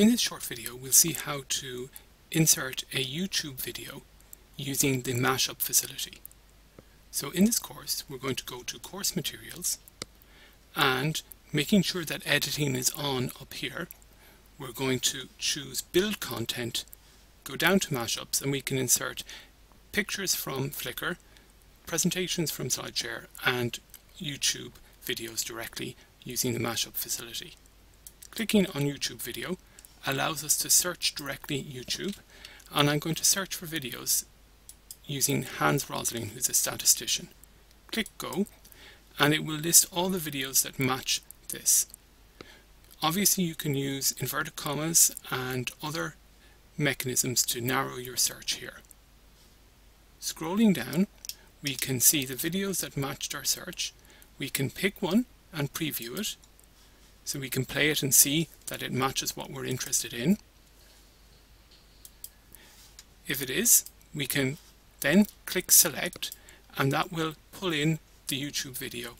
In this short video we'll see how to insert a YouTube video using the mashup facility. So in this course we're going to go to course materials and making sure that editing is on up here we're going to choose build content go down to mashups and we can insert pictures from Flickr presentations from SlideShare and YouTube videos directly using the mashup facility. Clicking on YouTube video allows us to search directly YouTube and I'm going to search for videos using Hans Rosling who's a statistician. Click go and it will list all the videos that match this. Obviously you can use inverted commas and other mechanisms to narrow your search here. Scrolling down we can see the videos that matched our search. We can pick one and preview it so we can play it and see that it matches what we're interested in. If it is, we can then click select and that will pull in the YouTube video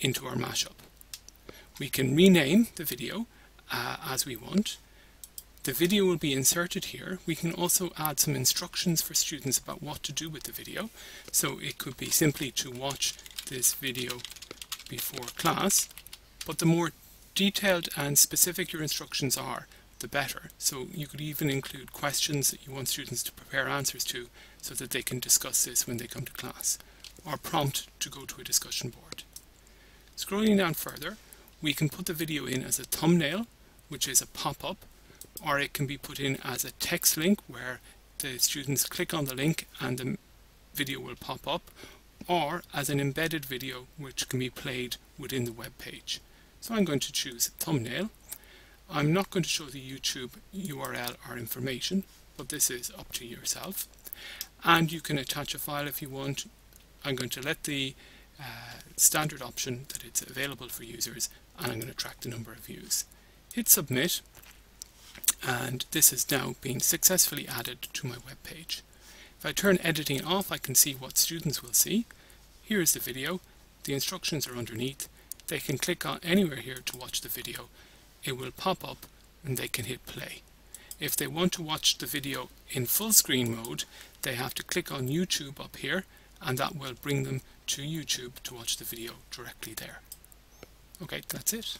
into our mashup. We can rename the video uh, as we want. The video will be inserted here. We can also add some instructions for students about what to do with the video. So it could be simply to watch this video before class, but the more detailed and specific your instructions are, the better. So you could even include questions that you want students to prepare answers to so that they can discuss this when they come to class, or prompt to go to a discussion board. Scrolling down further, we can put the video in as a thumbnail, which is a pop-up, or it can be put in as a text link where the students click on the link and the video will pop up, or as an embedded video which can be played within the web page. So I'm going to choose thumbnail. I'm not going to show the YouTube URL or information, but this is up to yourself. And you can attach a file if you want. I'm going to let the uh, standard option that it's available for users and I'm going to track the number of views. Hit submit and this is now being successfully added to my web page. If I turn editing off I can see what students will see. Here is the video, the instructions are underneath they can click on anywhere here to watch the video. It will pop up and they can hit play. If they want to watch the video in full screen mode, they have to click on YouTube up here and that will bring them to YouTube to watch the video directly there. Okay, that's it.